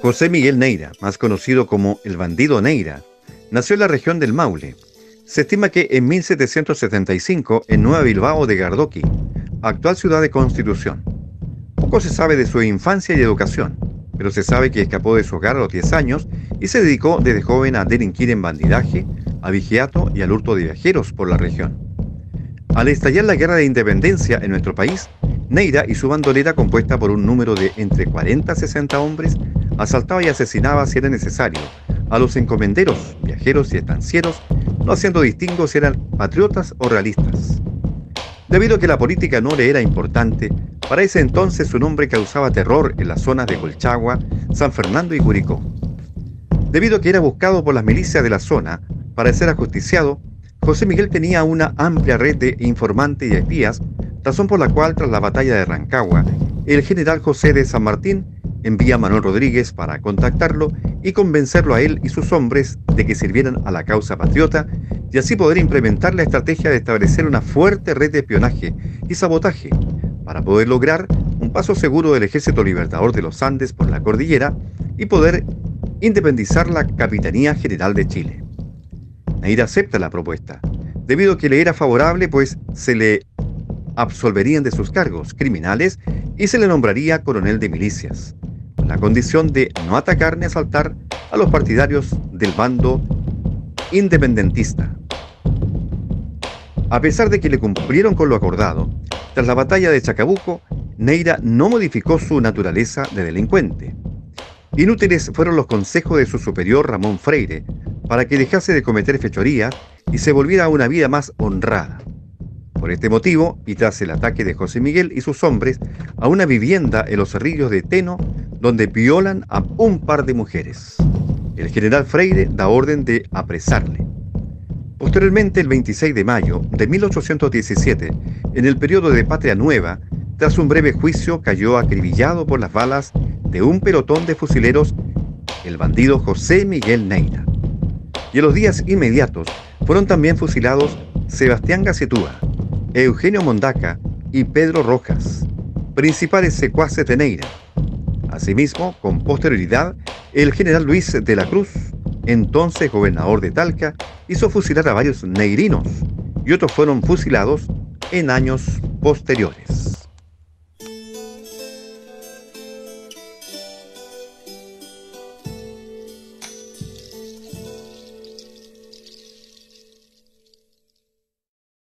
José Miguel Neira, más conocido como el bandido Neira, nació en la región del Maule. Se estima que en 1775 en Nueva Bilbao de Gardoqui, actual ciudad de Constitución. Poco se sabe de su infancia y educación, pero se sabe que escapó de su hogar a los 10 años y se dedicó desde joven a delinquir en bandidaje, a vigiato y al hurto de viajeros por la región. Al estallar la guerra de independencia en nuestro país, Neira y su bandolera, compuesta por un número de entre 40 a 60 hombres, asaltaba y asesinaba si era necesario a los encomenderos, viajeros y estancieros, no haciendo distingos si eran patriotas o realistas. Debido a que la política no le era importante, para ese entonces su nombre causaba terror en las zonas de Colchagua, San Fernando y Curicó. Debido a que era buscado por las milicias de la zona para ser ajusticiado, José Miguel tenía una amplia red de informantes y espías, razón por la cual tras la batalla de Rancagua, el general José de San Martín envía a Manuel Rodríguez para contactarlo y convencerlo a él y sus hombres de que sirvieran a la causa patriota y así poder implementar la estrategia de establecer una fuerte red de espionaje y sabotaje para poder lograr un paso seguro del Ejército Libertador de los Andes por la cordillera y poder independizar la Capitanía General de Chile. Nair acepta la propuesta, debido a que le era favorable pues se le absolverían de sus cargos criminales y se le nombraría coronel de milicias, con la condición de no atacar ni asaltar a los partidarios del bando independentista. A pesar de que le cumplieron con lo acordado, tras la batalla de Chacabuco, Neira no modificó su naturaleza de delincuente. Inútiles fueron los consejos de su superior Ramón Freire para que dejase de cometer fechorías y se volviera a una vida más honrada. Por este motivo, y tras el ataque de José Miguel y sus hombres a una vivienda en los cerrillos de Teno, donde violan a un par de mujeres. El general Freire da orden de apresarle. Posteriormente, el 26 de mayo de 1817, en el periodo de Patria Nueva, tras un breve juicio, cayó acribillado por las balas de un pelotón de fusileros el bandido José Miguel Neira. Y en los días inmediatos fueron también fusilados Sebastián Gacetúa, Eugenio Mondaca y Pedro Rojas, principales secuaces de Neira. Asimismo, con posterioridad, el general Luis de la Cruz, entonces gobernador de Talca, hizo fusilar a varios neirinos y otros fueron fusilados en años posteriores.